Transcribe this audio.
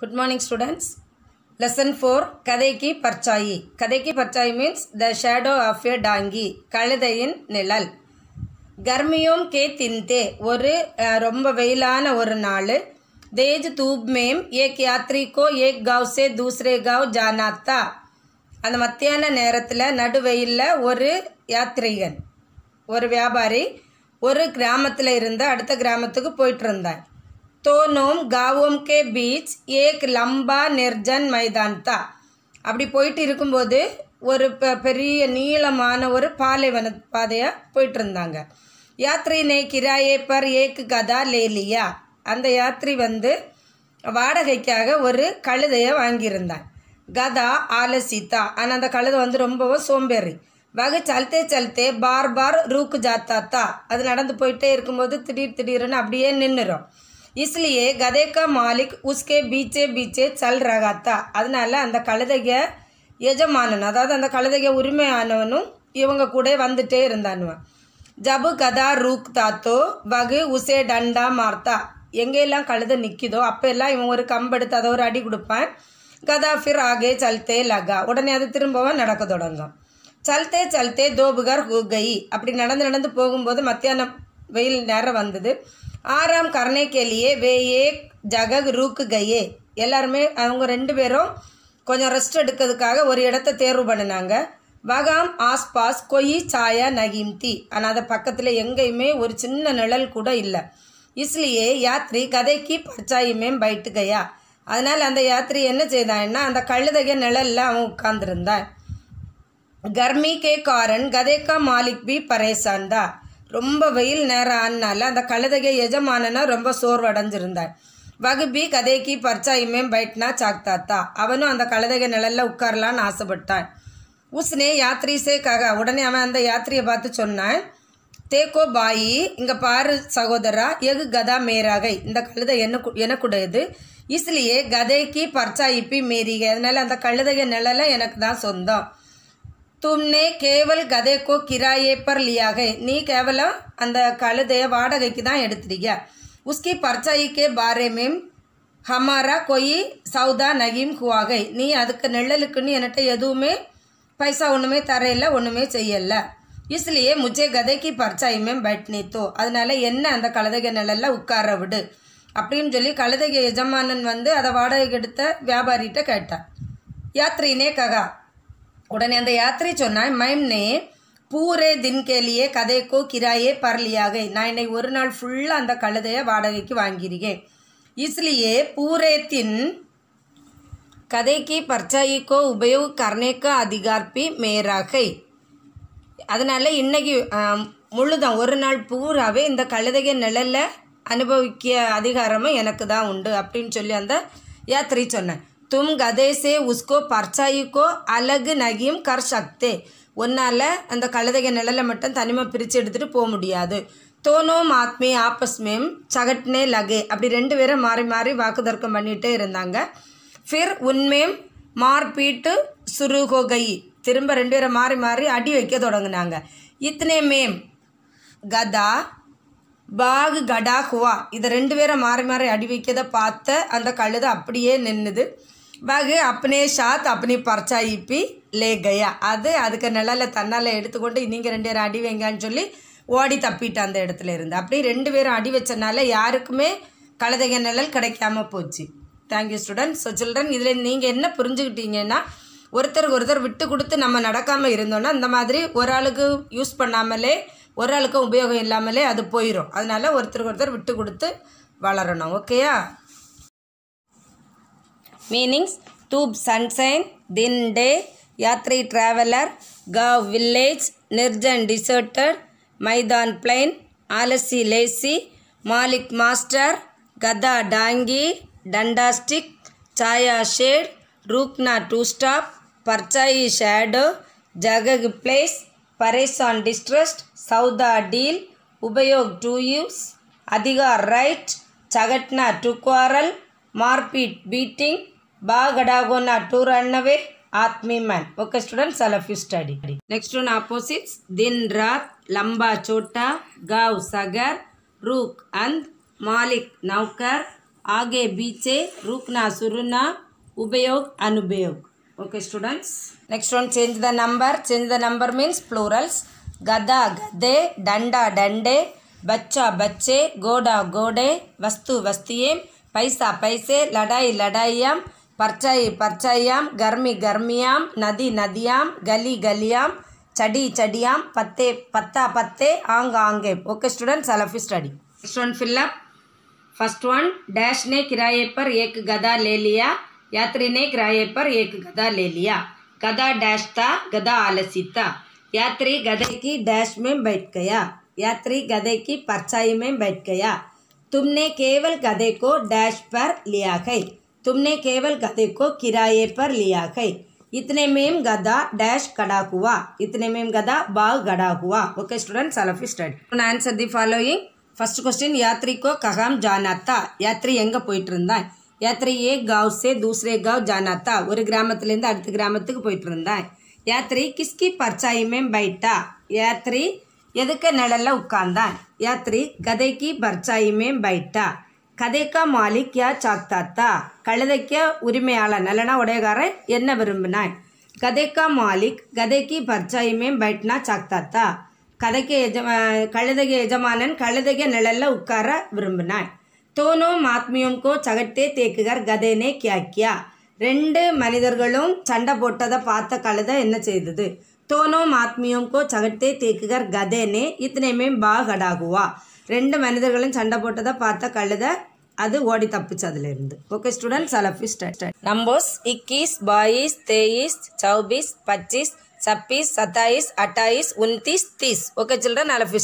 Good morning students lesson four கதைக்கு பர்ச்சாயி கதைக்கு பர்ச்சாயி means the shadow of a donkey கழுதையின் நிழல். கர்மியோம் கே தின்தே ஒரு ரொம்ப வெயிலான ஒரு நாள். தேஜ் தூப் மேம் ஏக் யாத்ரிகோ ஏக் காவ் சே தூசரே காவ் ஜானாத்தா. அந்த மத்தியான நேரத்தில் நடுவெயிலில் ஒரு யாத்ரிகன் ஒரு வியாபாரி ஒரு கிராமத்தில் இருந்து அடுத்த கிராமத்துக்கு போயிட்டு இருந்தான். தோனோம் காவோம் கே பீச் ஏக் லம்பா நிர்ஜன் மைதான் தா அப்படி போயிட்டு இருக்கும்போது ஒரு பெ- பெரிய நீளமான ஒரு பாலைவன பாதையாக போயிட்டு இருந்தாங்க யாத்ரி நே கிராயே பர் ஏக்கு கதா லேலியா. அந்த யாத்ரி வந்து வாடகைக்காக ஒரு கழுதையை வாங்கியிருந்தான். கதா ஆலசிதா. ஆனால் அந்த கழுதை வந்து ரொம்பவும் சோம்பேறி. வகு சல்தே சல்தே பார் பார் ரூக்கு ஜாத்தா தா அது நடந்து போயிட்டே இருக்கும்போது திடீர் திடீர்னு அப்படியே நின்றுரும் இஸ்லியே கதே மாலிக் உஸ்கே பீச்சே பீச்சே சல் ரகாத்தா. அதனால அந்த கழுதைக எஜமானன் அதாவது அந்த கழுதைக உரிமையானவனும் இவங்க கூட வந்துட்டே இருந்தானுவன் ஜபு கதா ரூக் தாத்தோ வகு உசே டண்டா மார்த்தா. எங்கெல்லாம் கழுத நிற்கிதோ அப்போல்லாம் இவன் ஒரு கம்பெடுத்து அதை ஒரு அடி கொடுப்பான். கதா ஃபிர் ஆகே சல்தே லகா. உடனே அது திரும்பவும் நடக்க தொடங்கும். சல்தே சல்தே தோபுகர் ஹூகை அப்படி நடந்து நடந்து போகும்போது மத்தியானம் வெயில் நேரம் வந்தது. ஆறாம் கர்ணை கேலியே வே ஏ ஜகக் ரூக்கு கையே. எல்லாருமே அவங்க ரெண்டு பேரும் கொஞ்சம் ரெஸ்ட் எடுக்கிறதுக்காக ஒரு இடத்த தேர்வு பண்ணினாங்க. வகாம் ஆஸ்பாஸ் கொய் சாயா நகிம்தி ஆனால் அதை பக்கத்தில் எங்கேயுமே ஒரு சின்ன நிழல் கூட இல்லை. இஸ்லியே யாத்ரி கதைக்கு பச்சாயுமே பைட்டு கயா அதனால் அந்த யாத்ரி என்ன செய்தான்னா அந்த கழுதைக நிழலில் அவன் உட்கார்ந்துருந்தான் கர்மி கே காரன் கதேக்கா மாலிக் பி பரேசான் தான் ரொம்ப வெயில் நேரம் ஆனால அந்த கழுதைக எஜமானனா ரொம்ப சோர்வடைஞ்சிருந்தான் வகுபி கதைக்கு பர்ச்சாயுமே பைட்னா சாக்தாத்தா அவனும் அந்த கழுதக நிழலில் உட்காரலான்னு ஆசைப்பட்டான் உஸ்னே யாத்ரீசே சே ககா. உடனே அவன் அந்த யாத்திரியை பார்த்து சொன்னான் தேக்கோ பாயி இங்கே பாரு சகோதரா எகு கதா மேராகை. இந்த கழுதை என்ன எனக்குடையது. இஸ்லியே கதைக்கு பர்ச்சாயிப்பி மேரிகை. அதனால அந்த கழுதக நிழலை எனக்கு தான் சொந்தம். தும்னே கேவல் கதைக்கோ கிராயே பர் லியாக நீ கேவலம் அந்த கழுதைய வாடகைக்கு தான் எடுத்துறீங்க உஸ்கி பர்ச்சாயிக்கே பாரே மேம். ஹமாரா கொய் சவுதா நகீம் ஹுவாகை நீ அதுக்கு நிழலுக்குன்னு என்கிட்ட எதுவுமே பைசா ஒன்றுமே தரையில ஒன்றுமே செய்யலை. இஸ்லியே முஜே கதைக்கு பர்ச்சாயுமே பட்னி தோ அதனால என்ன அந்த கழுதைக நிழலில் உட்கார விடு. அப்படின்னு சொல்லி கழுதைக எஜமானன் வந்து அதை வாடகைக்கு எடுத்த வியாபாரிகிட்ட கேட்டான் யாத்ரினே ககா. உடனே அந்த யாத்திரை சொன்னான் மைம்னே பூரே தின் கேலியே கதைக்கோ கிராயே பரலியாக நான் இன்னைக்கு ஒரு நாள் ஃபுல்லாக அந்த கழுதையை வாடகைக்கு வாங்கியிருக்கேன் इसलिए पूरे दिन कदे की परछाई को उपयोग करने का अधिकार भी मेरा है அதனால் இன்னைக்கு ஆம், முழுதும் ஒரு நாள் பூராவே இந்த கழுதைக நிழல்ல அனுபவிக்க அதிகாரமும் எனக்கு தான் உண்டு அப்படின்னு சொல்லி அந்த யாத்திரை சொன்னேன் தும் கதேசே உஸ்கோ பர்ச்சாயுக்கோ அழகு நகியும் கர் சக்தே. உன்னால் அந்த கழுதைக நிழலை மட்டும் தனிமை பிரித்து எடுத்துகிட்டு போக முடியாது. தோனோம் ஆத்மி ஆப்பஸ்மேம் சகட்னே லகே. அப்படி ரெண்டு பேரும் மாறி மாறி வாக்குதர்க்கம் பண்ணிகிட்டே இருந்தாங்க. ஃபிர் உண்மேம் மார்பீட்டு சுருகோகை. திரும்ப ரெண்டு பேரை மாறி மாறி அடி வைக்க தொடங்கினாங்க. இத்தனை மேம் கதா பாகு கடா ஹுவா இதை ரெண்டு பேரை மாறி மாறி அடி வைக்கதை பார்த்த அந்த கழுதை அப்படியே நின்றுது வகு அப்பனே ஷாத் அப்பனி பர்ச்சாயிப்பி லே கயா. அது அதுக்கு நிழலை தன்னால் எடுத்துக்கொண்டு நீங்கள் ரெண்டு பேரும் அடி வைங்கன்னு சொல்லி ஓடி தப்பிட்டு அந்த இடத்துல இருந்து. அப்படி ரெண்டு பேரும் அடி வச்சனால யாருக்குமே கழுதைங்க நிழல் கிடைக்காம போச்சு. தேங்க்யூ ஸ்டூடெண்ட் ஸோ சில்ட்ரன் இதில் நீங்கள் என்ன புரிஞ்சுக்கிட்டீங்கன்னா ஒருத்தருக்கு ஒருத்தர் விட்டு கொடுத்து நம்ம நடக்காமல் இருந்தோன்னா இந்த மாதிரி ஒரு ஆளுக்கு யூஸ் பண்ணாமலே ஒரு ஆளுக்கும் உபயோகம் இல்லாமலே அது போயிடும் அதனால ஒருத்தருக்கு ஒருத்தர் விட்டு கொடுத்து வளரணும். ஓகேயா meanings tube sunshine, din day, yatri traveler, gav village, nirjan deserted, maidan plain, alasi lacy, malik master, gada dangi, danda stick, chaya shade, rukna two stop, parchai shadow, jagag place, paris on distrust, sauda deal, उपयोग to use अधिकार right चगटना to quarrel मारपीट beating ಬಾ ಗಡಾಗೋನ ಟೂರ್ ಅನ್ನವೇ Athmi man okay students all of you study next one opposites ದಿನ್ ರಾತ್ ಲಂಬಾ ಚೋಟಾ ಗಾವ್ ಸಗರ್ ರೂಕ್ ಅಂದ್ ಮಾಲಿಕ್ ನೌಕರ್ ಆಗೆ ಬೀಚೆ ರೂಕ್ನಾ ಸುರುನಾ ಉಪಯೋಗ್ ಅನುಪಯೋಗ್ okay students next one change the number change the number means plurals ಗದ ಗದೆ ದಂಡ ದಂಡೆ ಬಚ್ಚ ಬಚ್ಚೆ ಗೋಡ ಗೋಡೆ ವಸ್ತು ವಸ್ತಿಯೇಂ ಪೈಸಾ ಪೈಸೆ ಲಡಾಯಿ ಲಡಾಯಿಯಂ परचाई परचाइयाँ गर्मी गर्मियाँ नदी नदियाँ गली गलियाँ चडी चडियाँ पत्ते पत्ता पत्ते आंग आंगे okay students I love you study next one fill up first one dash ने किराए पर एक गधा ले लिया यात्री ने किराए पर एक गधा ले लिया गधा डैश था गधा आलसी था यात्री गधे की डैश में बैठ गया यात्री गधे की परछाई में बैठ गया तुमने केवल गधे को डैश पर लिया है तुमने केवल गधे को किराए पर लिया है इतने में गधा डैश खड़ा हुआ इतने में गधा बाग खड़ा हुआ okay students all of you study answer the following first question यात्री को कहाँ जाना था यात्री எங்க போயிட்டு இருந்தான் யாத்திரை ஏக் गांव से दूसरे गांव जाना था ஒரு கிராமத்துலேருந்து அடுத்த கிராமத்துக்கு போயிட்டு இருந்தான் யாத்திரை கிஸ்கி பர்ச்சாய் में बैठा யாத்திரை எதுக்கு நிழல்ல உட்கார்ந்தான் யாத்திரை கதைக்கு பர்ச்சாய் में கதைக்கா மாலிக் யா சாக்தாத்தா கழுதைக்க உரிமையாளன் அல்லனா உடையகாரன் என்ன விரும்பினாய்? கதைக்கா மாலிக் கதைக்கு பர்ச்சாயுமே பைட்னா சாக்தாத்தா கதைக்கு எஜமா கழுதகை எஜமானன் கழுதகை நிழலில் உட்கார விரும்பினாய். தோனோ ஆத்மியும் சகட்டே தேக்குகார் கதைனே கியாக்கியா. ரெண்டு மனிதர்களும் சண்டை போட்டதை பார்த்த கழுத என்ன செய்தது? தோனோ ஆத்மியும் சகட்டே தேக்குகார் கதைனே இத்தனையுமே பாகடாகுவா? ரெண்டு மனிதர்களும் சண்டை போட்டதை பார்த்த கழுத அது ஓடி தப்பிச்சு அதுலேருந்து. Okay students all of you study numbers இக்கீஸ் பாயிஸ் தேயிஸ் சௌபீஸ் பச்சீஸ் சப்பீஸ் சத்தாயிஸ் அட்டாயிஸ் உன்தீஸ் these okay children all of you